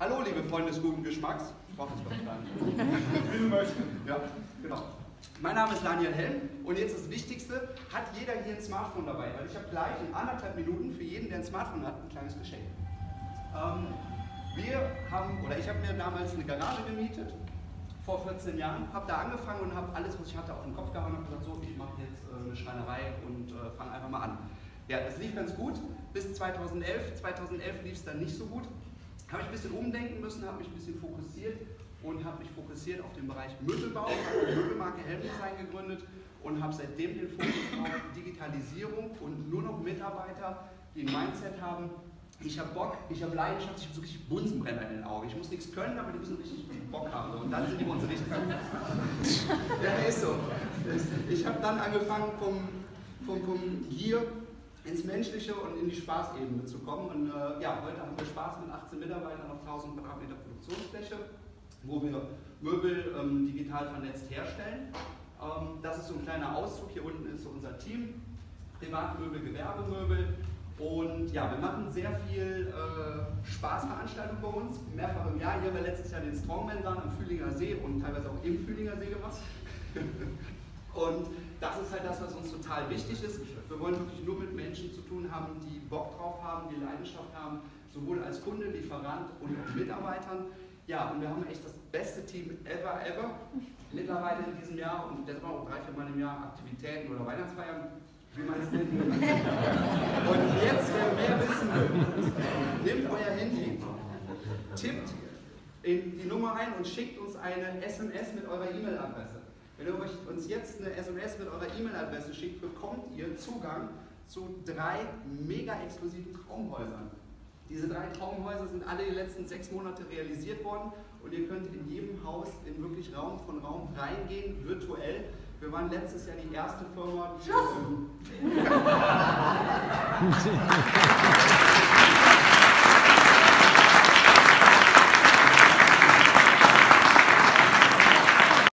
Hallo, liebe Freunde des guten Geschmacks. Ich brauche das gar nicht. Wie du möchtest. Ja, genau. Mein Name ist Daniel Helm und jetzt das Wichtigste, hat jeder hier ein Smartphone dabei? Weil ich habe gleich in anderthalb Minuten für jeden, der ein Smartphone hat, ein kleines Geschenk. Ähm, wir haben, oder ich habe mir damals eine Garage gemietet, vor 14 Jahren, habe da angefangen und habe alles, was ich hatte, auf den Kopf gehauen und gesagt, so, ich mache jetzt äh, eine Schreinerei und äh, fange einfach mal an. Ja, das lief ganz gut bis 2011. 2011 lief es dann nicht so gut. Habe ich ein bisschen umdenken müssen, habe mich ein bisschen fokussiert und habe mich fokussiert auf den Bereich Möbelbau, habe die Möbelmarke Helmdesign gegründet und habe seitdem den Fokus auf Digitalisierung und nur noch Mitarbeiter, die ein Mindset haben, ich habe Bock, ich habe Leidenschaft, ich habe so richtig Bunsenbrenner in den Augen. Ich muss nichts können, aber die müssen richtig Bock haben. Und dann sind die bei uns richtig Ja, ist so. Ich habe dann angefangen vom, vom, vom Gier ins Menschliche und in die Spaßebene zu kommen. Und äh, ja, heute haben wir Spaß mit 18 Mitarbeitern auf 1000 Quadratmeter Produktionsfläche, wo wir Möbel ähm, digital vernetzt herstellen. Ähm, das ist so ein kleiner Auszug. Hier unten ist so unser Team. Privatmöbel, Gewerbemöbel. Und ja, wir machen sehr viel äh, Spaßveranstaltungen bei uns, mehrfach im Jahr. Hier haben wir letztes Jahr den Strongman Run am Fühlinger See und teilweise auch im Fühlinger See gemacht. und das ist halt das, was uns total wichtig ist. Wir wollen wirklich nur mit Menschen zu tun haben, die Bock drauf haben, die Leidenschaft haben, sowohl als Kunde, Lieferant und auch Mitarbeitern. Ja, und wir haben echt das beste Team ever, ever. Mittlerweile in diesem Jahr und haben wir auch drei, vier Mal im Jahr Aktivitäten oder Weihnachtsfeiern, wie man es nennt. Und jetzt, wer mehr wissen will, nehmt euer Handy, tippt in die Nummer ein und schickt uns eine SMS mit eurer E-Mail-Adresse. Wenn ihr euch uns jetzt eine SMS mit eurer E-Mail-Adresse schickt, bekommt ihr Zugang zu drei mega exklusiven Traumhäusern. Diese drei Traumhäuser sind alle die letzten sechs Monate realisiert worden und ihr könnt in jedem Haus in wirklich Raum von Raum reingehen, virtuell. Wir waren letztes Jahr die erste Firma, die.